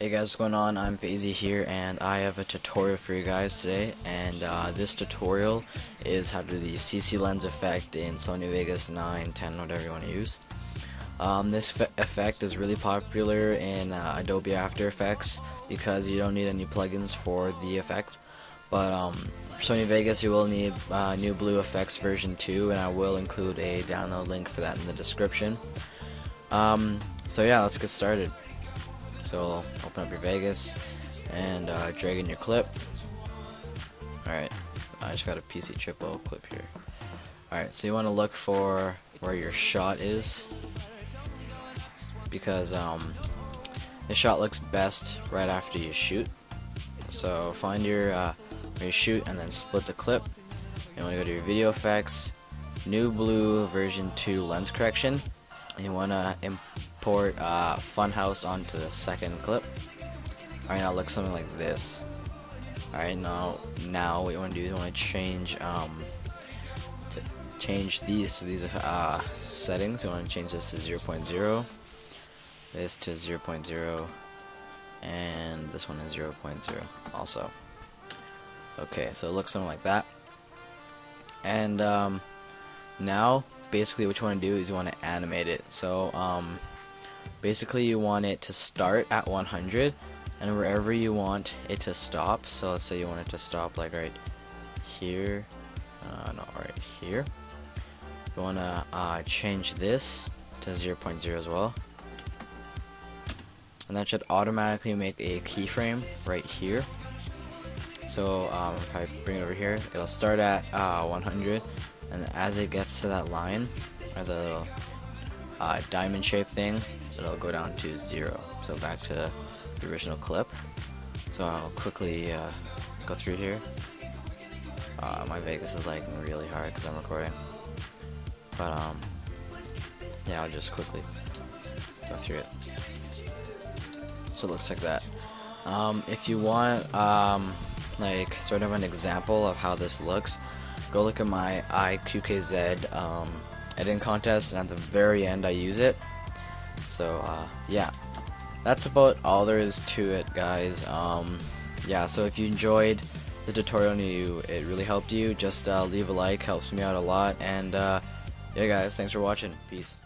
Hey guys, what's going on? I'm Fayze here, and I have a tutorial for you guys today. And uh, this tutorial is how to do the CC lens effect in Sony Vegas 9, 10, whatever you want to use. Um, this effect is really popular in uh, Adobe After Effects because you don't need any plugins for the effect. But um, for Sony Vegas, you will need uh, NewBlue Effects version 2, and I will include a download link for that in the description. Um, so yeah, let's get started. So open up your Vegas and uh, drag in your clip. Alright, I just got a PC triple clip here. Alright, so you want to look for where your shot is because um, the shot looks best right after you shoot. So find your uh, you shoot and then split the clip. You want to go to your video effects, NewBlue version 2 lens correction, and you want to import uh, Funhouse onto the second clip. Alright, now look something like this. Alright, now now what you want to do is you want to change um, to change these to these uh, settings. You want to change this to 0.0, this to 0.0, and this one is 0.0 also. Okay, so it looks something like that. And um, now basically what you want to do is you want to animate it. So um, basically you want it to start at 100 and wherever you want it to stop. So let's say you want it to stop like right here, uh, no, right here. You want to uh, change this to 0.0 as well. And that should automatically make a keyframe right here. So um, if I bring it over here, it'll start at uh, 100 and as it gets to that line or the little uh, diamond shaped thing it'll go down to zero. So back to the original clip. So I'll quickly uh, go through here. Uh, my Vegas is like really hard because I'm recording. But um yeah I'll just quickly go through it. So it looks like that. Um, if you want um, like sort of an example of how this looks go look at my iQKZ um, editing contest and at the very end I use it. So uh, yeah. That's about all there is to it guys. Um, yeah so if you enjoyed the tutorial and you it really helped you just uh, leave a like. Helps me out a lot. And uh, yeah guys thanks for watching. Peace